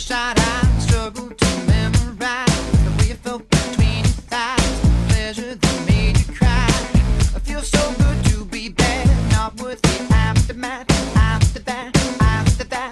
shot I struggled to memorize the way you felt between your thighs, the pleasure that made you cry. I feel so good to be bad, not worth the aftermath, after that, after that.